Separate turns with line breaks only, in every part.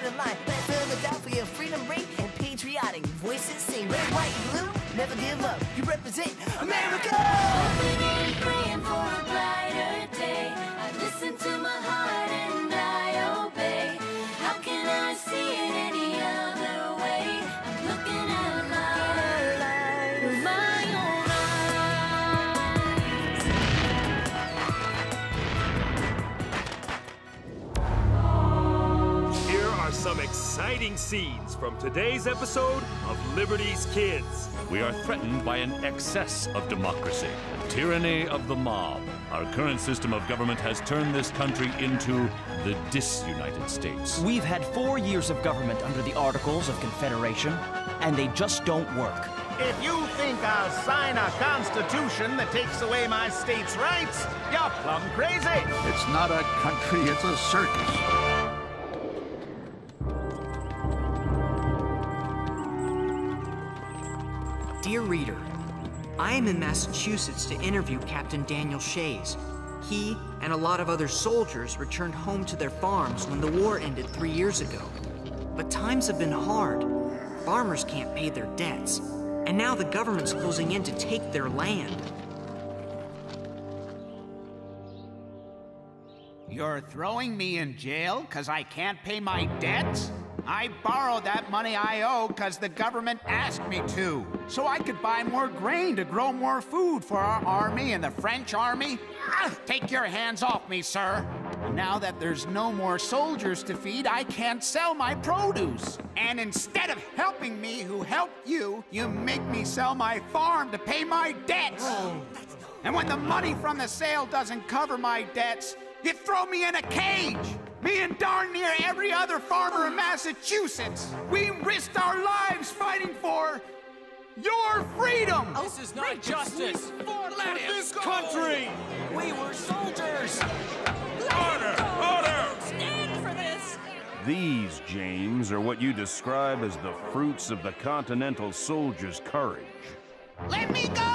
of line. Let Philadelphia freedom ring and patriotic voices sing. Red, white, and blue, never give up. You represent America.
Exciting scenes from today's episode of Liberty's Kids.
We are threatened by an excess of democracy, the tyranny of the mob. Our current system of government has turned this country into the disunited states.
We've had four years of government under the Articles of Confederation, and they just don't work.
If you think I'll sign a constitution that takes away my state's rights, you're plumb crazy.
It's not a country, it's a circus.
I am in Massachusetts to interview Captain Daniel Shays. He and a lot of other soldiers returned home to their farms when the war ended three years ago. But times have been hard. Farmers can't pay their debts, and now the government's closing in to take their land.
You're throwing me in jail because I can't pay my debts? I borrowed that money I owe because the government asked me to, so I could buy more grain to grow more food for our army and the French army. Ah, take your hands off me, sir. Now that there's no more soldiers to feed, I can't sell my produce. And instead of helping me who helped you, you make me sell my farm to pay my debts. And when the money from the sale doesn't cover my debts, you throw me in a cage. Me and darn near every other farmer in Massachusetts. We risked our lives fighting for your freedom.
This is not justice.
Let this country!
We were soldiers.
Order! Order!
Stand for this.
These, James, are what you describe as the fruits of the Continental soldier's courage.
Let me go.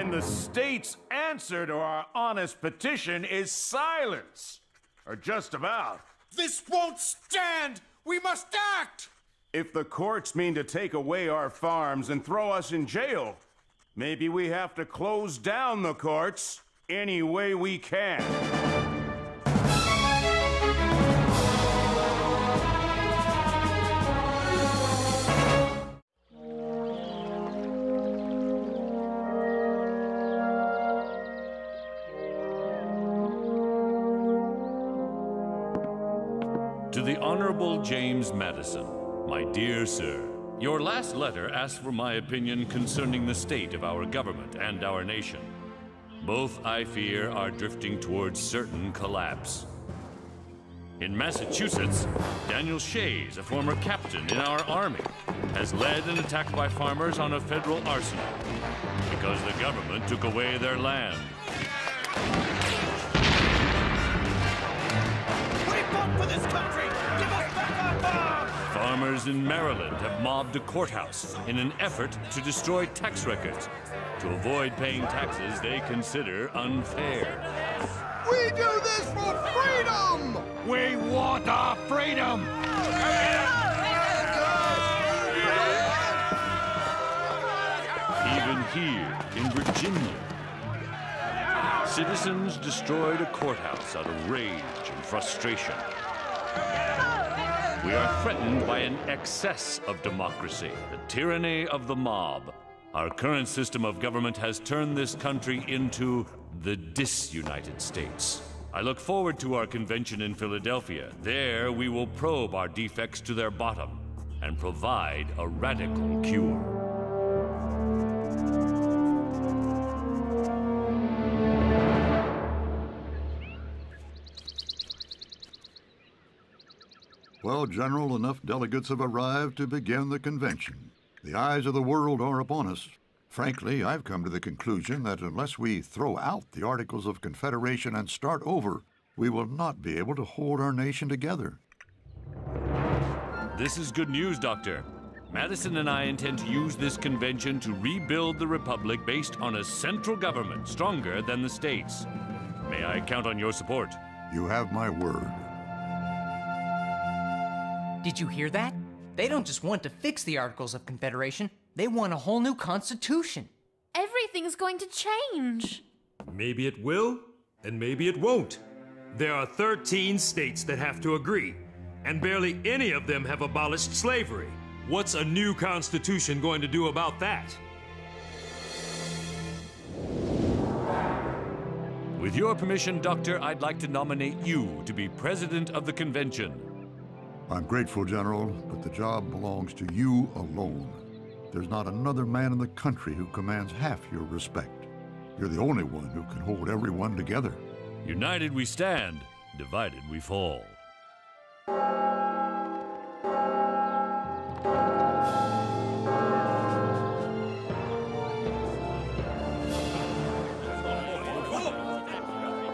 And the state's answer to our honest petition is silence. Or just about.
This won't stand! We must act!
If the courts mean to take away our farms and throw us in jail, maybe we have to close down the courts any way we can.
Honorable James Madison, my dear sir, your last letter asked for my opinion concerning the state of our government and our nation. Both, I fear, are drifting towards certain collapse. In Massachusetts, Daniel Shays, a former captain in our army, has led an attack by farmers on a federal arsenal because the government took away their land.
We fought for this country.
Farmers in Maryland have mobbed a courthouse in an effort to destroy tax records to avoid paying taxes they consider unfair.
We do this for freedom!
We want our freedom!
Even here in Virginia, citizens destroyed a courthouse out of rage and frustration. We are threatened by an excess of democracy, the tyranny of the mob. Our current system of government has turned this country into the disunited states. I look forward to our convention in Philadelphia. There, we will probe our defects to their bottom and provide a radical cure.
Well, General, enough delegates have arrived to begin the convention. The eyes of the world are upon us. Frankly, I've come to the conclusion that unless we throw out the Articles of Confederation and start over, we will not be able to hold our nation together.
This is good news, Doctor. Madison and I intend to use this convention to rebuild the Republic based on a central government stronger than the states. May I count on your support?
You have my word.
Did you hear that? They don't just want to fix the Articles of Confederation, they want a whole new constitution.
Everything's going to change.
Maybe it will, and maybe it won't. There are 13 states that have to agree, and barely any of them have abolished slavery. What's a new constitution going to do about that?
With your permission, Doctor, I'd like to nominate you to be president of the convention.
I'm grateful, General, but the job belongs to you alone. There's not another man in the country who commands half your respect. You're the only one who can hold everyone together.
United we stand, divided we fall.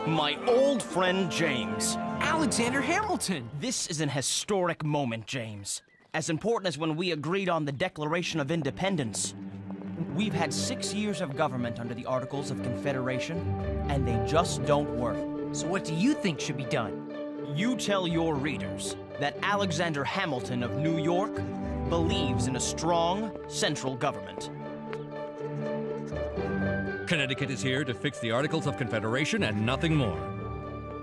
My old friend James.
Alexander Hamilton!
This is an historic moment, James. As important as when we agreed on the Declaration of Independence. We've had six years of government under the Articles of Confederation, and they just don't work.
So, what do you think should be done?
You tell your readers that Alexander Hamilton of New York believes in a strong central government.
Connecticut is here to fix the Articles of Confederation and nothing more.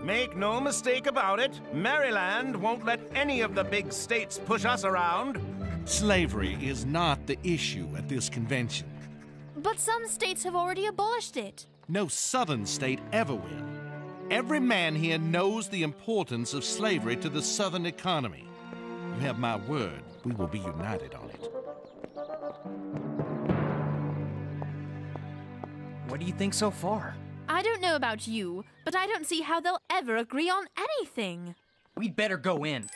Make no mistake about it, Maryland won't let any of the big states push us around.
Slavery is not the issue at this convention.
But some states have already abolished it.
No southern state ever will. Every man here knows the importance of slavery to the southern economy. You have my word, we will be united on it.
What do you think so far?
I don't know about you, but I don't see how they'll ever agree on anything.
We'd better go in.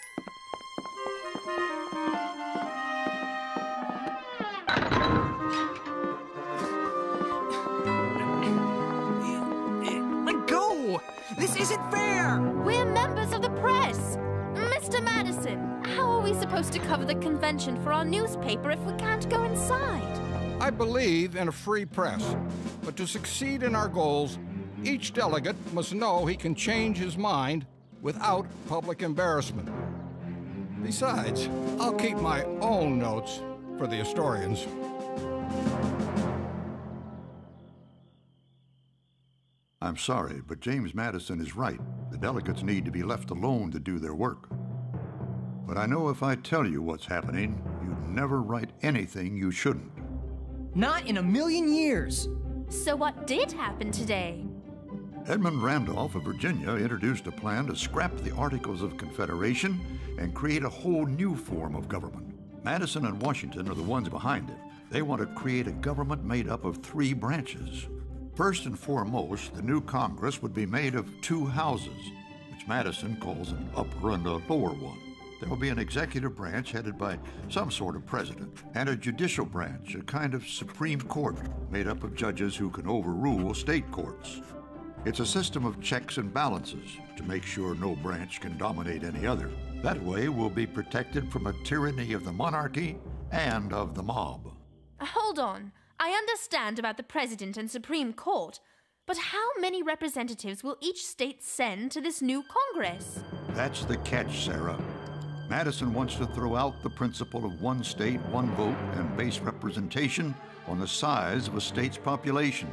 Let go! This isn't fair!
We're members of the press! Mr. Madison, how are we supposed to cover the convention for our newspaper if we can't go inside?
I believe in a free press, but to succeed in our goals, each delegate must know he can change his mind without public embarrassment. Besides, I'll keep my own notes for the historians.
I'm sorry, but James Madison is right. The delegates need to be left alone to do their work. But I know if I tell you what's happening, you'd never write anything you shouldn't.
Not in a million years!
So, what did happen today?
Edmund Randolph of Virginia introduced a plan to scrap the Articles of Confederation and create a whole new form of government. Madison and Washington are the ones behind it. They want to create a government made up of three branches. First and foremost, the new Congress would be made of two houses, which Madison calls an upper and a lower one. There will be an executive branch headed by some sort of president, and a judicial branch, a kind of Supreme Court made up of judges who can overrule state courts. It's a system of checks and balances to make sure no branch can dominate any other. That way, we'll be protected from a tyranny of the monarchy and of the mob.
Uh, hold on. I understand about the President and Supreme Court, but how many representatives will each state send to this new Congress?
That's the catch, Sarah. Madison wants to throw out the principle of one state, one vote, and base representation on the size of a state's population.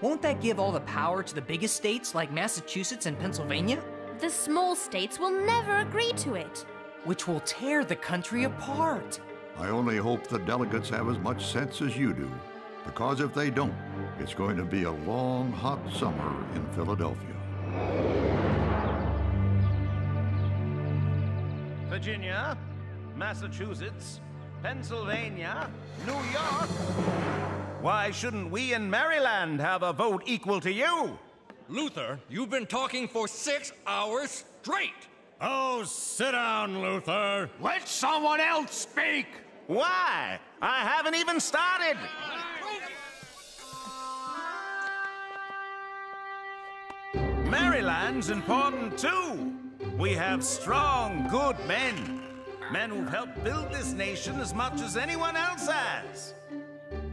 Won't that give all the power to the biggest states like Massachusetts and Pennsylvania?
The small states will never agree to it.
Which will tear the country apart.
I only hope the delegates have as much sense as you do, because if they don't, it's going to be a long, hot summer in Philadelphia.
Virginia, Massachusetts, Pennsylvania, New York. Why shouldn't we in Maryland have a vote equal to you?
Luther, you've been talking for six hours straight.
Oh, sit down, Luther. Let someone else speak. Why? I haven't even started. Maryland's important too. We have strong, good men. Men who've helped build this nation as much as anyone else has.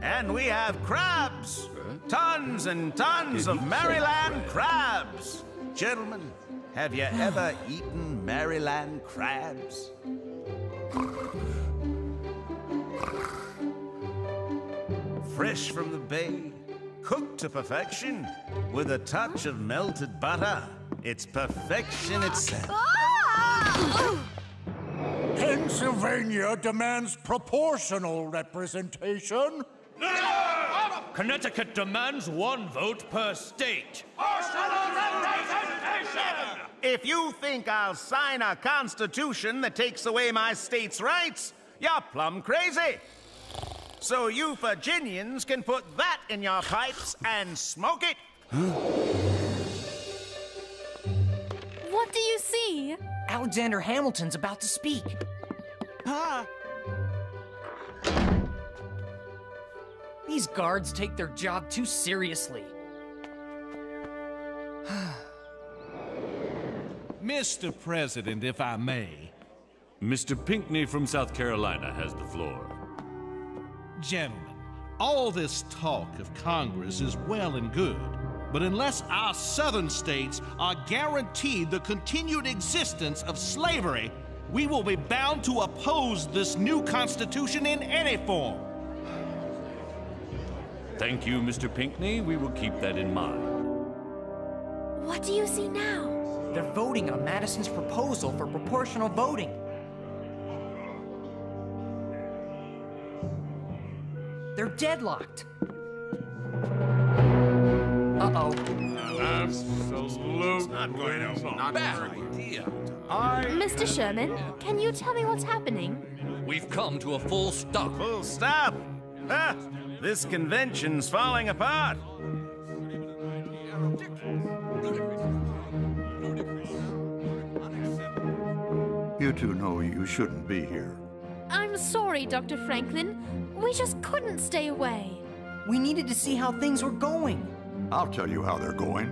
And we have crabs. Tons and tons of Maryland crabs. Gentlemen, Have you ever eaten Maryland crabs? Fresh from the bay, cooked to perfection, with a touch of melted butter. It's perfection itself.
Pennsylvania demands proportional representation.
Connecticut demands one vote per state.
If you think I'll sign a constitution that takes away my state's rights, you're plumb crazy. So you Virginians can put that in your pipes and smoke it.
What do you see?
Alexander Hamilton's about to speak.
Ah.
These guards take their job too seriously.
Mr. President, if I may.
Mr. Pinckney from South Carolina has the floor.
Gentlemen, all this talk of Congress is well and good, but unless our southern states are guaranteed the continued existence of slavery, we will be bound to oppose this new Constitution in any form.
Thank you, Mr. Pinckney. We will keep that in mind.
What do you see now?
They're voting on Madison's proposal for proportional voting. They're deadlocked. Uh-oh.
Absolute
not going to
Bad idea.
Mr. Sherman, can you tell me what's happening?
We've come to a full stop.
Full stop? Ah, this convention's falling apart.
You two know you shouldn't be here.
I'm sorry, Dr. Franklin. We just couldn't stay away.
We needed to see how things were going.
I'll tell you how they're going.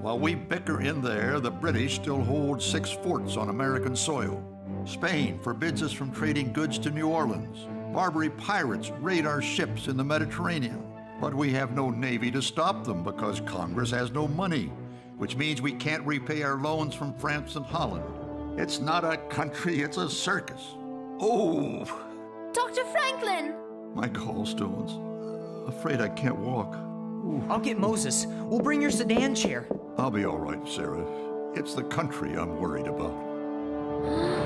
While we bicker in there, the British still hold six forts on American soil. Spain forbids us from trading goods to New Orleans. Barbary pirates raid our ships in the Mediterranean. But we have no navy to stop them because Congress has no money, which means we can't repay our loans from France and Holland. It's not a country, it's a circus. Oh,
Dr. Franklin!
my gallstones. Afraid I can't walk.
I'll get Moses. We'll bring your sedan chair.
I'll be all right, Sarah. It's the country I'm worried about.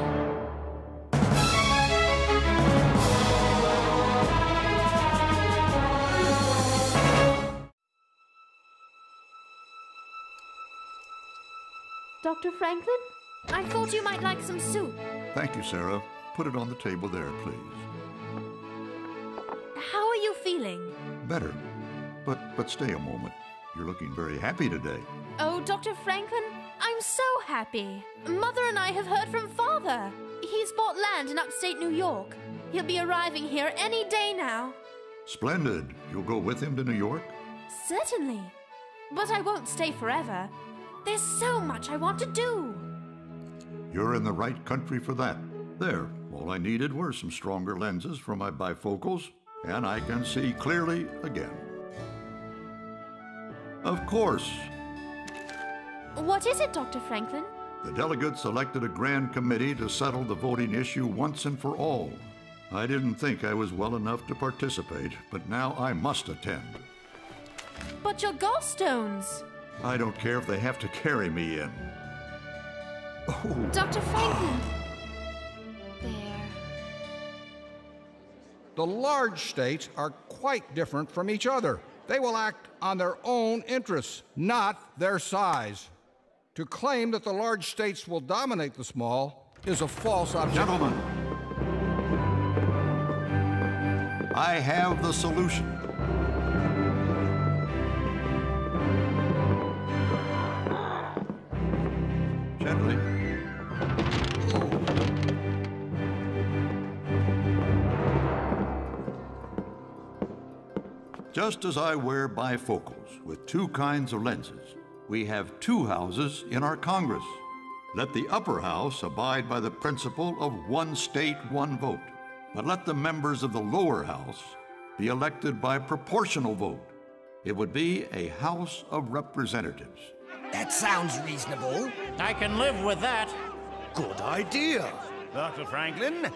Dr. Franklin? I thought you might like some soup.
Thank you, Sarah. Put it on the table there, please.
How are you feeling?
Better. But but stay a moment. You're looking very happy today.
Oh, Dr. Franklin, I'm so happy. Mother and I have heard from Father. He's bought land in upstate New York. He'll be arriving here any day now.
Splendid. You'll go with him to New York?
Certainly. But I won't stay forever. There's so much I want to do.
You're in the right country for that. There. All I needed were some stronger lenses for my bifocals, and I can see clearly again. Of course,
What is it, Dr. Franklin?
the delegates elected a grand committee to settle the voting issue once and for all. I didn't think I was well enough to participate, but now I must attend.
But your gallstones.
I don't care if they have to carry me in. Oh.
Dr. Franklin. There.
The large states are quite different from each other. They will act on their own interests, not their size. To claim that the large states will dominate the small is a false objective.
Gentlemen, I have the solution. Just as I wear bifocals with two kinds of lenses, we have two houses in our Congress. Let the upper house abide by the principle of one state, one vote, but let the members of the lower house be elected by proportional vote. It would be a House of Representatives.
That sounds reasonable.
I can live with that.
Good idea. Dr. Franklin,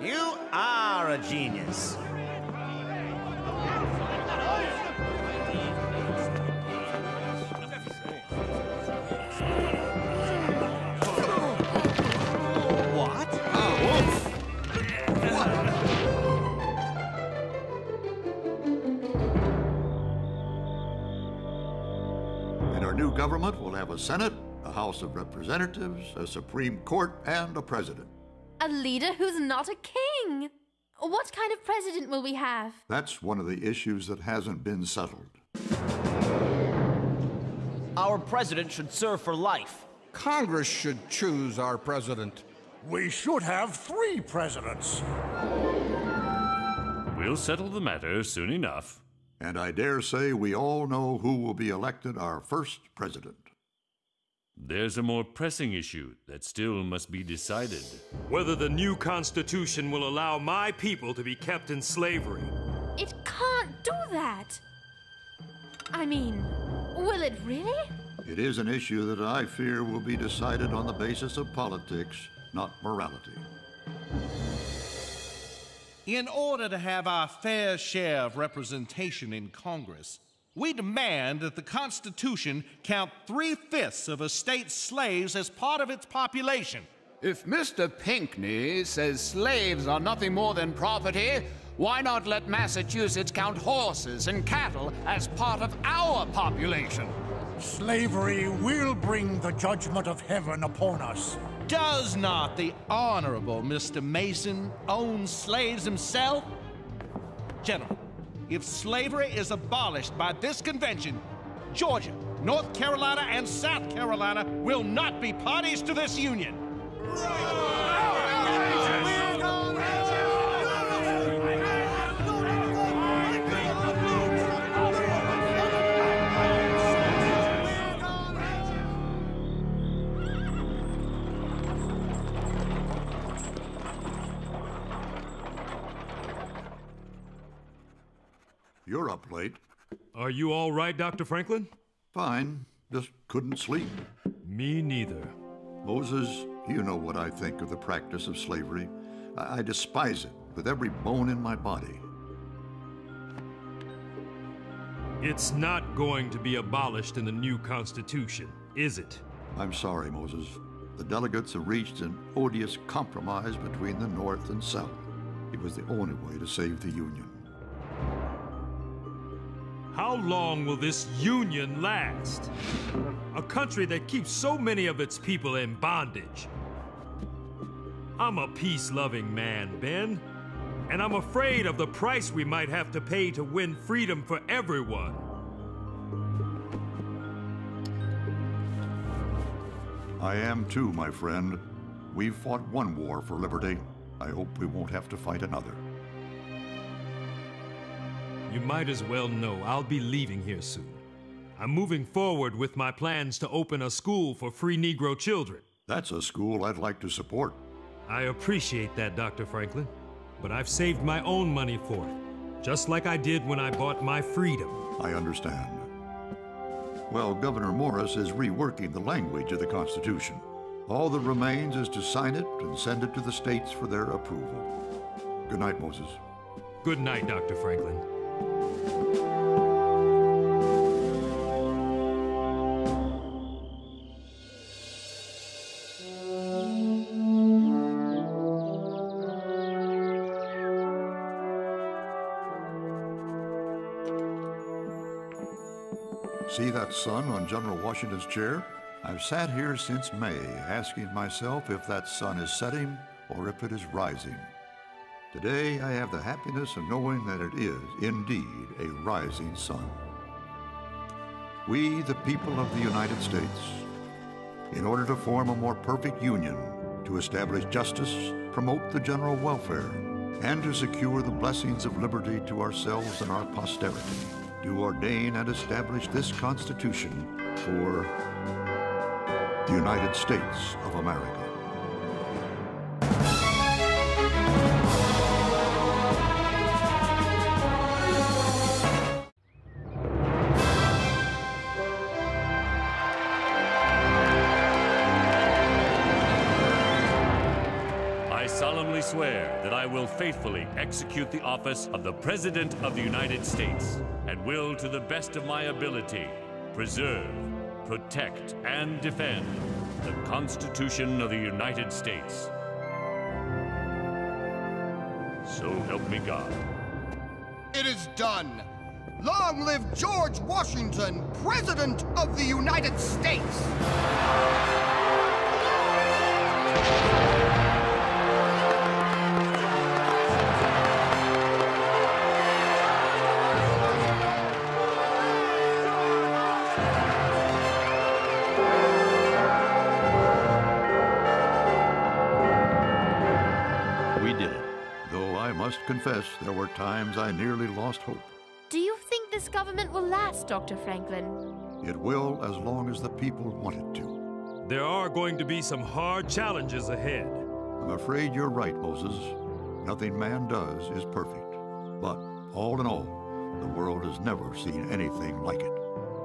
you are a genius.
Government will have a Senate, a House of Representatives, a Supreme Court, and a President.
A leader who's not a king. What kind of president will we have?
That's one of the issues that hasn't been settled.
Our president should serve for life.
Congress should choose our president.
We should have three presidents.
We'll settle the matter soon enough.
And I dare say we all know who will be elected our first president.
There's a more pressing issue that still must be decided.
Whether the new Constitution will allow my people to be kept in slavery.
It can't do that. I mean, will it really?
It is an issue that I fear will be decided on the basis of politics, not morality.
In order to have our fair share of representation in Congress, we demand that the Constitution count three fifths of a state's slaves as part of its population.
If Mr. Pinckney says slaves are nothing more than property, why not let Massachusetts count horses and cattle as part of our population?
Slavery will bring the judgment of heaven upon us.
Does not the Honorable Mr. Mason own slaves himself? Gentlemen, if slavery is abolished by this convention, Georgia, North Carolina, and South Carolina will not be parties to this union.
You're up late.
Are you all right, Dr. Franklin?
Fine, just couldn't sleep.
Me neither.
Moses, you know what I think of the practice of slavery. I, I despise it with every bone in my body.
It's not going to be abolished in the new Constitution, is it?
I'm sorry, Moses. The delegates have reached an odious compromise between the North and South. It was the only way to save the Union.
How long will this union last? A country that keeps so many of its people in bondage. I'm a peace loving man, Ben, and I'm afraid of the price we might have to pay to win freedom for everyone.
I am too, my friend. We've fought one war for liberty. I hope we won't have to fight another.
You might as well know I'll be leaving here soon. I'm moving forward with my plans to open a school for free Negro children.
That's a school I'd like to support.
I appreciate that, Dr. Franklin, but I've saved my own money for it, just like I did when I bought my freedom.
I understand. Well, Gouverneur Morris is reworking the language of the Constitution. All that remains is to sign it and send it to the states for their approval. Good night, Moses.
Good night, Dr. Franklin.
See that sun on General Washington's chair? I've sat here since May asking myself if that sun is setting or if it is rising. Today I have the happiness of knowing that it is indeed a rising sun. We, the people of the United States, in order to form a more perfect union, to establish justice, promote the general welfare, and to secure the blessings of liberty to ourselves and our posterity, do ordain and establish this Constitution for the United States of America.
Will faithfully execute the office of the President of the United States and will, to the best of my ability, preserve, protect, and defend the Constitution of the United States. So help me God.
It is done. Long live George Washington, President of the United States!
Confess, there were times I nearly lost hope.
Do you think this government will last, Dr. Franklin?
It will as long as the people want it to.
There are going to be some hard challenges ahead.
I'm afraid you're right, Moses. Nothing man does is perfect. But all in all, the world has never seen anything like it.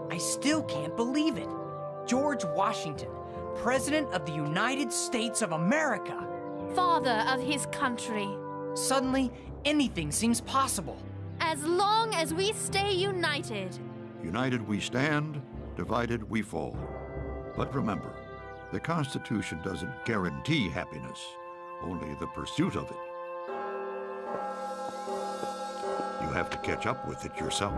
I still can't believe it. George Washington, President of the United States of America.
Father of his country.
Suddenly, anything seems possible.
As long as we stay united.
United we stand, divided we fall. But remember, the Constitution doesn't guarantee happiness, only the pursuit of it. You have to catch up with it yourself.